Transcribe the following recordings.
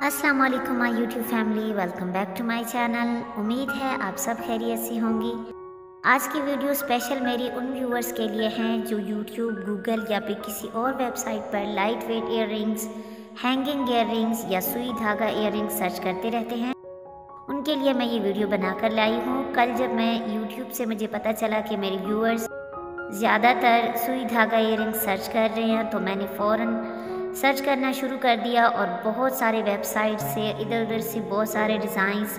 अस्सलाम वालेकुम my YouTube family welcome back to my channel उम्मीद है आप सब खैरियत से होंगी। आज की वीडियो स्पेशल मेरी उन व्यूअर्स के लिए हैं जो यूट्यूब गूगल या फिर किसी और वेबसाइट पर light weight ear hanging ear या सुई धागा ईयर सर्च करते रहते हैं। उनके लिए मैं ये वीडियो बनाकर लाई हूँ। कल जब मैं यूट्यूब से मुझे पता चला कि मेरे व्यूअर्स ज़्यादातर सुई धागा ईयर सर्च कर रहे हैं तो मैंने फ़ौर सर्च करना शुरू कर दिया और बहुत सारे वेबसाइट से इधर उधर से बहुत सारे डिज़ाइंस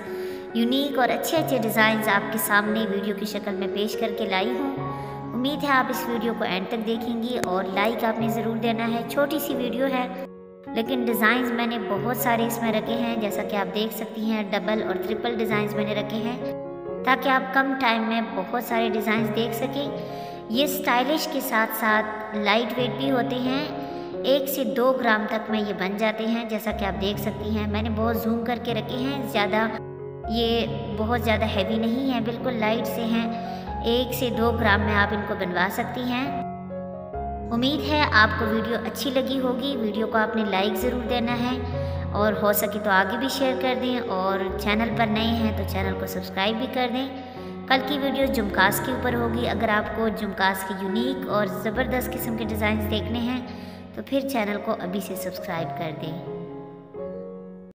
यूनिक और अच्छे अच्छे डिज़ाइंस आपके सामने वीडियो की शक्ल में पेश करके लाई हूँ। उम्मीद है आप इस वीडियो को एंड तक देखेंगी और लाइक आपने ज़रूर देना है। छोटी सी वीडियो है, लेकिन डिज़ाइंस मैंने बहुत सारे इसमें रखे हैं। जैसा कि आप देख सकती हैं डबल और ट्रिपल डिज़ाइंस मैंने रखे हैं, ताकि आप कम टाइम में बहुत सारे डिज़ाइंस देख सकें। ये स्टाइलिश के साथ साथ लाइट वेट भी होते हैं एक से दो ग्राम तक में ये बन जाते हैं, जैसा कि आप देख सकती हैं। मैंने बहुत जूम करके रखे हैं, ज़्यादा ये बहुत ज़्यादा हैवी नहीं है, बिल्कुल लाइट से हैं। एक से दो ग्राम में आप इनको बनवा सकती हैं। उम्मीद है आपको वीडियो अच्छी लगी होगी। वीडियो को आपने लाइक ज़रूर देना है और हो सके तो आगे भी शेयर कर दें और चैनल पर नए हैं तो चैनल को सब्सक्राइब भी कर दें। कल की वीडियो जुमकास के ऊपर होगी। अगर आपको जुमकास के यूनिक और ज़बरदस्त किस्म के डिज़ाइन देखने हैं तो फिर चैनल को अभी से सब्सक्राइब कर दें।